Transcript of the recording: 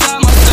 time I